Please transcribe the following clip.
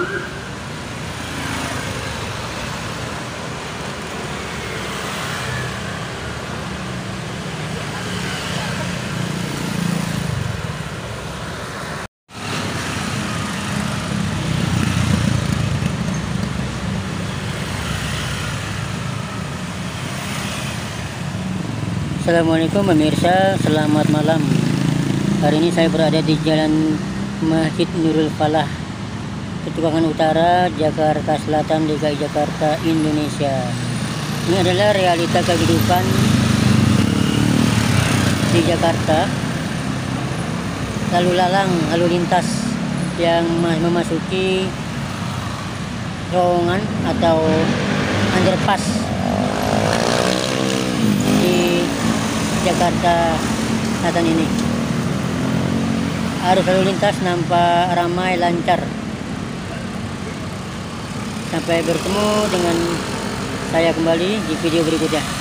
Assalamualaikum pemirsa, selamat malam. Hari ini saya berada di Jalan Masjid Nurul Falah, Petukangan Utara, Jakarta Selatan, DKI Jakarta, Indonesia. Ini adalah realita kehidupan di Jakarta. Lalu lalang, lalu lintas yang memasuki terowongan atau underpass Jakarta Selatan ini arus lalu lintas nampak ramai lancar sampai bertemu dengan saya kembali di video berikutnya